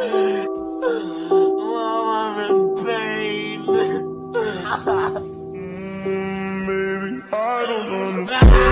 Mom, I'm in pain. Mm, Baby, I don't understand.